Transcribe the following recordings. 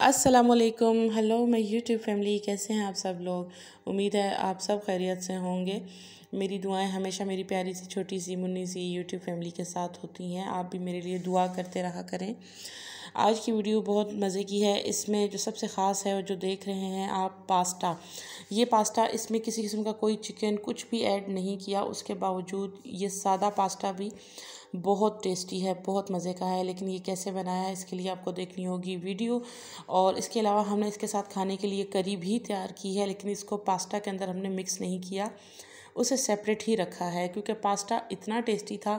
असलकुम हेलो, मैं YouTube family, कैसे हैं आप सब लोग? उम्मीद है आप सब खैरियत से होंगे। मेरी दुआएँ हमेशा मेरी प्यारी सी, छोटी सी, मुन्नी सी यूट्यूब फैमिली के साथ होती हैं। आप भी मेरे लिए दुआ करते रहा करें। आज की वीडियो बहुत मज़े की है। इसमें जो सबसे ख़ास है और जो देख रहे हैं आप, पास्ता। ये पास्ता, इसमें किसी किस्म का कोई चिकन कुछ भी ऐड नहीं किया। उसके बावजूद ये सादा पास्ता भी बहुत टेस्टी है, बहुत मज़े का है, लेकिन ये कैसे बनाया है, इसके लिए आपको देखनी होगी वीडियो। और इसके अलावा हमने इसके साथ खाने के लिए करी भी तैयार की है, लेकिन इसको पास्ता के अंदर हमने मिक्स नहीं किया। उसे सेपरेट ही रखा है, क्योंकि पास्ता इतना टेस्टी था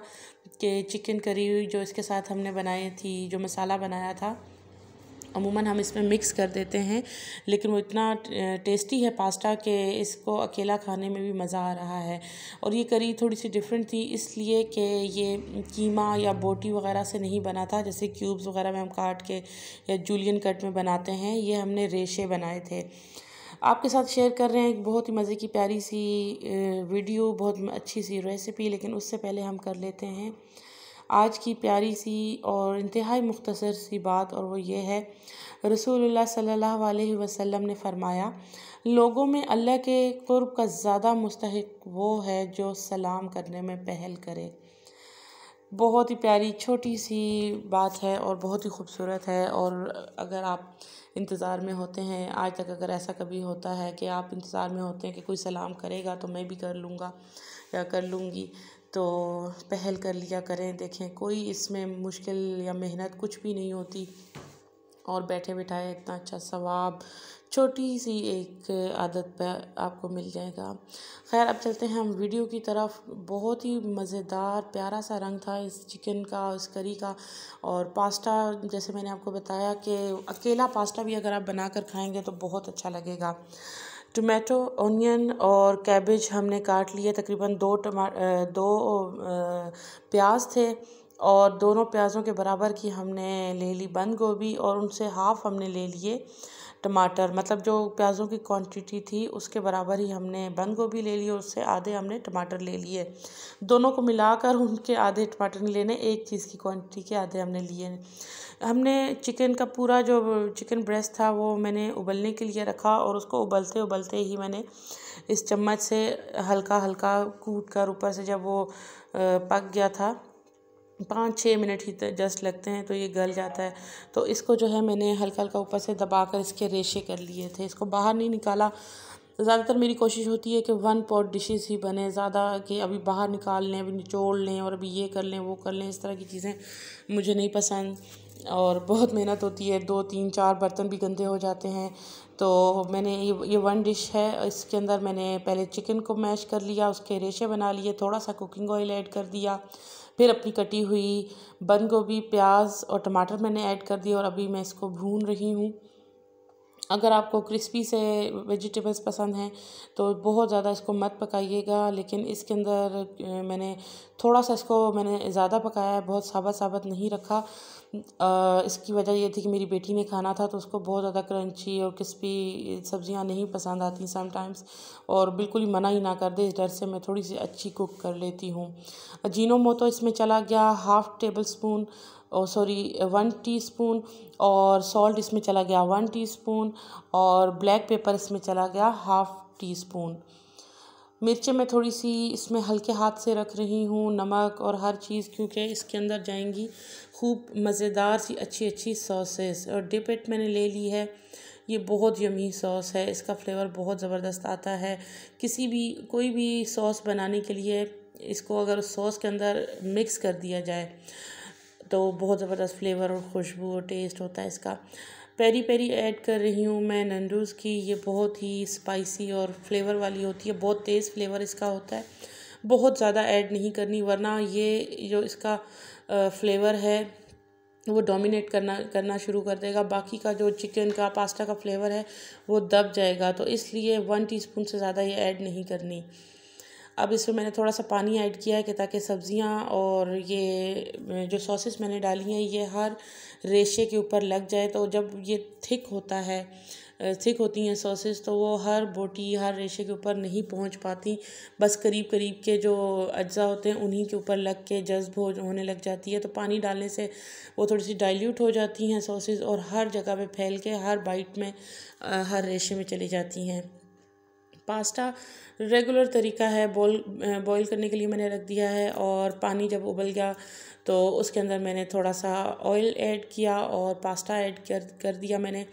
कि चिकन करी जो इसके साथ हमने बनाई थी, जो मसाला बनाया था अमूमन हम इसमें मिक्स कर देते हैं, लेकिन वो इतना टेस्टी है पास्ता कि, इसको अकेला खाने में भी मज़ा आ रहा है। और ये करी थोड़ी सी डिफरेंट थी, इसलिए कि ये कीमा या बोटी वगैरह से नहीं बना था, जैसे क्यूब्स वगैरह में हम काट के या जूलियन कट में बनाते हैं, ये हमने रेशे बनाए थे। आपके साथ शेयर कर रहे हैं एक बहुत ही मज़े की प्यारी सी वीडियो बहुत अच्छी सी रेसिपी लेकिन उससे पहले हम कर लेते हैं। आज की प्यारी सी और इंतहाई मुख्तसर सी बात और वो ये है, रसूलुल्लाह सल्लल्लाहु अलैहि वसल्लम ने फरमाया, लोगों में अल्लाह के क़ुर्ब का ज़्यादा मुस्तक वो है जो सलाम करने में पहल करे। बहुत ही प्यारी छोटी सी बात है और बहुत ही खूबसूरत है और अगर आप इंतज़ार में होते हैं, आज तक अगर ऐसा कभी होता है कि आप इंतज़ार में होते हैं कि कोई सलाम करेगा तो मैं भी कर लूँगा या कर लूँगी तो पहल कर लिया करें, देखें। कोई इसमें मुश्किल या मेहनत कुछ भी नहीं होती। और बैठे बिठाए इतना अच्छा सवाब, छोटी सी एक आदत पर आपको मिल जाएगा। खैर, अब चलते हैं हम वीडियो की तरफ़। बहुत ही मज़ेदार, प्यारा सा रंग था इस चिकन का, इस करी का। और पास्ता, जैसे मैंने आपको बताया कि अकेला पास्ता भी अगर आप बना कर खाएँगे तो बहुत अच्छा लगेगा। टोमेटो ओनियन और कैबेज हमने काट लिए। तकरीबन दो टमा दो प्याज थे और दोनों प्याज़ों के बराबर की हमने ले ली बंद गोभी और उनसे हाफ़ हमने ले लिए। टमाटर मतलब जो प्याज़ों की क्वांटिटी थी, उसके बराबर ही हमने बंद गोभी ले ली, उससे आधे हमने टमाटर ले लिए। दोनों को मिलाकर उनके आधे टमाटर नहीं लेने, एक चीज़ की क्वांटिटी के आधे हमने लिए। हमने चिकन का पूरा जो चिकन ब्रेस्ट था, वो मैंने उबलने के लिए रखा और उसको उबलते उबलते ही मैंने इस चम्मच से हल्का हल्का कूट कर ऊपर से जब वो पक गया था पाँच छः मिनट ही जस्ट लगते हैं तो ये गल जाता है। तो इसको जो है मैंने हल्का हल्का ऊपर से दबा कर इसके रेशे कर लिए थे। इसको बाहर नहीं निकाला। ज़्यादातर मेरी कोशिश होती है कि वन पॉट डिशेस ही बने, ज़्यादा कि अभी बाहर निकाल लें, अभी निचोड़ लें और अभी ये कर लें, वो कर लें, इस तरह की चीज़ें मुझे नहीं पसंद। और बहुत मेहनत होती है, दो, तीन, चार बर्तन भी गंदे हो जाते हैं। तो मैंने ये ये वन डिश है, इसके अंदर मैंने पहले चिकन को मैश कर लिया, उसके रेशे बना लिए थोड़ा सा कुकिंग ऑयल ऐड कर दिया। फिर अपनी कटी हुई बंद गोभी, प्याज और टमाटर मैंने ऐड कर दिया और अभी मैं इसको भून रही हूँ। अगर आपको क्रिस्पी से वेजिटेबल्स पसंद हैं तो बहुत ज़्यादा इसको मत पकाइएगा। लेकिन इसके अंदर मैंने थोड़ा सा इसको मैंने ज़्यादा पकाया है बहुत साबत साबत नहीं रखा। आ, इसकी वजह ये थी कि मेरी बेटी ने खाना था तो उसको बहुत ज़्यादा क्रंची और क्रिस्पी सब्ज़ियाँ नहीं पसंद आती समटाइम्स और बिल्कुल ही मना ही ना कर दे इस डर से मैं थोड़ी सी अच्छी कुक कर लेती हूँ। जीनो मोतो इसमें चला गया half tablespoon sorry, one teaspoon और सॉल्ट इसमें चला गया वन टीस्पून और ब्लैक पेपर इसमें चला गया हाफ़ टी स्पून मिर्चें मैं थोड़ी सी इसमें हल्के हाथ से रख रही हूँ, नमक और हर चीज़, क्योंकि इसके अंदर जाएँगी खूब मज़ेदार सी अच्छी अच्छी सॉसेस। और डिपेट मैंने ले ली है, ये बहुत यमी सॉस है, इसका फ्लेवर बहुत ज़बरदस्त आता है। किसी भी, कोई भी सॉस बनाने के लिए इसको अगर सॉस के अंदर मिक्स कर दिया जाए तो बहुत ज़बरदस्त फ्लेवर और खुशबू और टेस्ट होता है इसका। पेरी पेरी ऐड कर रही हूँ मैं नंडूज़ की। ये बहुत ही स्पाइसी और फ्लेवर वाली होती है, बहुत तेज़ फ्लेवर इसका होता है। बहुत ज़्यादा ऐड नहीं करनी, वरना ये जो इसका फ्लेवर है, वो डोमिनेट करना करना शुरू कर देगा। बाकी का जो चिकन का पास्ता का फ्लेवर है, वो दब जाएगा। तो इसलिए वन टीस्पून से ज़्यादा ये ऐड नहीं करनी। अब इसमें मैंने थोड़ा सा पानी ऐड किया है कि ताकि सब्ज़ियाँ और ये जो सॉसेस मैंने डाली हैं, ये हर रेशे के ऊपर लग जाए। तो जब ये थिक होता है थिक होती हैं सॉसेस तो वो हर बोटी, हर रेशे के ऊपर नहीं पहुँच पाती। बस करीब करीब के जो अज्जा होते हैं, उन्हीं के ऊपर लग के जज्ब हो, होने लग जाती है। तो पानी डालने से वो थोड़ी सी डाइल्यूट हो जाती हैं सॉसेस और हर जगह पे फैल के, हर बाइट में हर रेशे में चली जाती हैं। पास्ता रेगुलर तरीका है बॉईल बॉईल करने के लिए मैंने रख दिया है और पानी जब उबल गया तो उसके अंदर मैंने थोड़ा सा ऑयल ऐड किया और पास्ता ऐड कर कर दिया मैंने।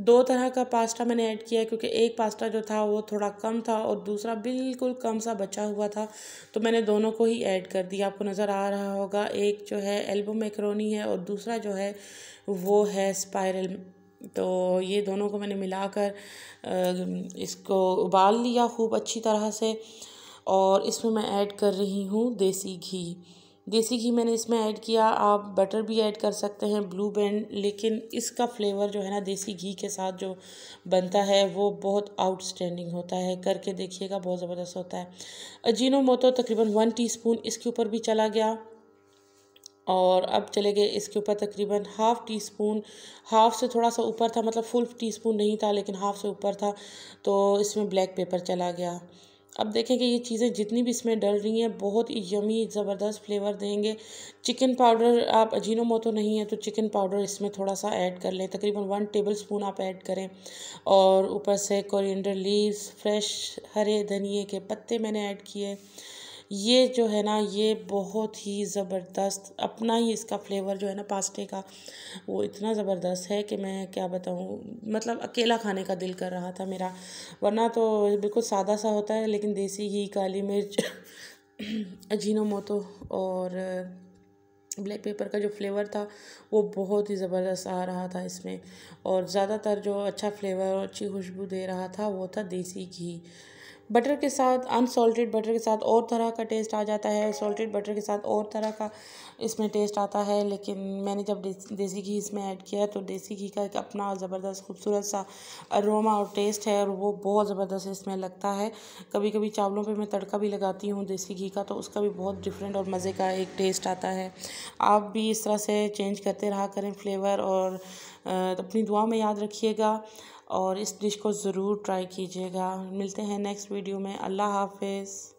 दो तरह का पास्ता मैंने ऐड किया क्योंकि एक पास्ता जो था वो थोड़ा कम था और दूसरा बिल्कुल कम सा बचा हुआ था तो मैंने दोनों को ही ऐड कर दिया। आपको नज़र आ रहा होगा, एक जो है एल्बो मैक्रोनी है और दूसरा जो है वो है स्पायरल तो ये दोनों को मैंने मिलाकर इसको उबाल लिया खूब अच्छी तरह से और इसमें मैं ऐड कर रही हूँ देसी घी। देसी घी मैंने इसमें ऐड किया, आप बटर भी ऐड कर सकते हैं, ब्लू बैंड लेकिन इसका फ्लेवर जो है ना देसी घी के साथ जो बनता है वो बहुत आउटस्टैंडिंग होता है, करके देखिएगा बहुत ज़बरदस्त होता है। अजीनो मोतो तकरीबन वन टीस्पून इसके ऊपर भी चला गया। और अब चले गए इसके ऊपर तकरीबन हाफ़ टी स्पून हाफ़ से थोड़ा सा ऊपर था मतलब फुल टी स्पून नहीं था, लेकिन हाफ़ से ऊपर था तो इसमें ब्लैक पेपर चला गया। अब देखें कि ये चीज़ें जितनी भी इसमें डल रही हैं, बहुत ही यमी, ज़बरदस्त फ्लेवर देंगे। चिकन पाउडर आप अजीनो मोतो नहीं है तो चिकन पाउडर इसमें थोड़ा सा ऐड कर लें। तकरीबन वन टेबल स्पून आप ऐड करें और ऊपर से कोरिएंडर लीव्स, फ्रेश हरे धनिए के पत्ते मैंने ऐड किए। ये जो है ना, ये बहुत ही ज़बरदस्त अपना ही इसका फ्लेवर जो है ना पास्ते का, वो इतना ज़बरदस्त है कि मैं क्या बताऊँ मतलब अकेला खाने का दिल कर रहा था मेरा। वरना तो बिल्कुल सादा सा होता है, लेकिन देसी घी, काली मिर्च अजीनो मोतो और ब्लैक पेपर का जो फ्लेवर था, वो बहुत ही ज़बरदस्त आ रहा था इसमें। और ज़्यादातर जो अच्छा फ्लेवर और अच्छी खुशबू दे रहा था, वो था देसी घी। बटर के साथ अनसॉल्टेड बटर के साथ और तरह का टेस्ट आ जाता है। सॉल्टेड बटर के साथ और तरह का इसमें टेस्ट आता है, लेकिन मैंने जब देसी घी इसमें ऐड किया तो देसी घी का एक अपना ज़बरदस्त खूबसूरत सा अरोमा और टेस्ट है, और वो बहुत ज़बरदस्त इसमें लगता है। कभी कभी चावलों पे मैं तड़का भी लगाती हूँ देसी घी का तो उसका भी बहुत डिफरेंट और मज़े का एक टेस्ट आता है। आप भी इस तरह से चेंज करते रहा करें फ्लेवर और अपनी दुआ में याद रखिएगा। और इस डिश को ज़रूर ट्राई कीजिएगा। मिलते हैं नेक्स्ट वीडियो में। अल्लाह हाफिज़।